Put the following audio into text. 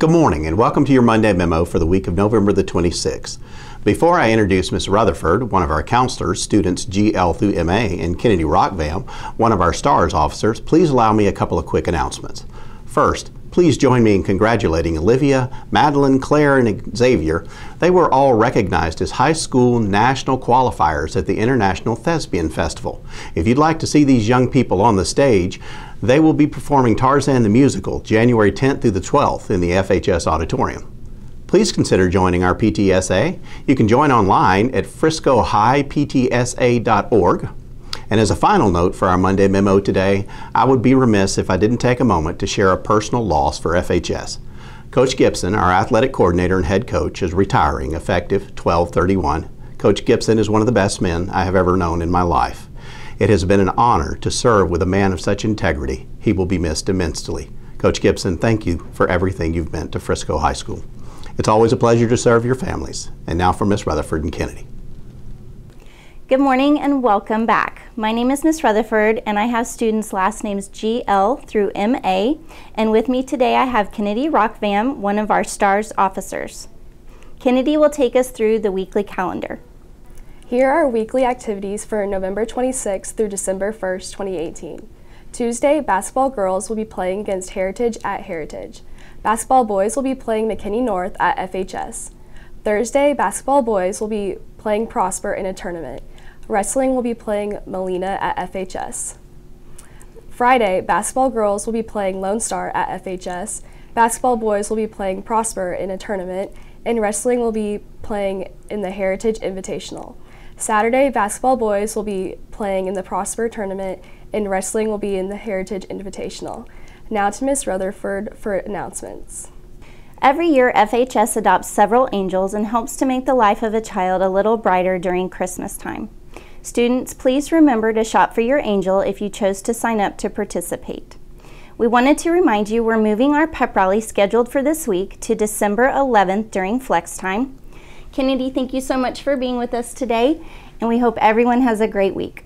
Good morning and welcome to your Monday memo for the week of November the 26th. Before I introduce Ms. Rutherford, one of our counselors, students GL through MA, and Kennedy Rockvam, one of our STARS officers, please allow me a couple of quick announcements. First, please join me in congratulating Olivia, Madeline, Claire, and Xavier. They were all recognized as high school national qualifiers at the International Thespian Festival. If you'd like to see these young people on the stage, they will be performing Tarzan the Musical January 10th through the 12th in the FHS Auditorium. Please consider joining our PTSA. You can join online at friscohighptsa.org and as a final note for our Monday memo today, I would be remiss if I didn't take a moment to share a personal loss for FHS. Coach Gibson, our athletic coordinator and head coach, is retiring effective 1231. Coach Gibson is one of the best men I have ever known in my life. It has been an honor to serve with a man of such integrity. He will be missed immensely. Coach Gibson, thank you for everything you've meant to Frisco High School. It's always a pleasure to serve your families. And now for Miss Rutherford and Kennedy. Good morning and welcome back. My name is Miss Rutherford and I have students last names GL through MA and with me today I have Kennedy Rockvam, one of our STARS officers. Kennedy will take us through the weekly calendar. Here are weekly activities for November 26th through December 1st, 2018. Tuesday, basketball girls will be playing against Heritage at Heritage. Basketball boys will be playing McKinney North at FHS. Thursday, basketball boys will be playing Prosper in a tournament. Wrestling will be playing Molina at FHS. Friday, basketball girls will be playing Lone Star at FHS. Basketball boys will be playing Prosper in a tournament, and wrestling will be playing in the Heritage Invitational. Saturday, basketball boys will be playing in the Prosper tournament, and wrestling will be in the Heritage Invitational. Now to Ms. Rutherford for announcements. Every year, FHS adopts several angels and helps to make the life of a child a little brighter during Christmas time. Students, please remember to shop for your angel if you chose to sign up to participate. We wanted to remind you we're moving our pep rally scheduled for this week to December 11th during flex time. Kennedy, thank you so much for being with us today, and we hope everyone has a great week.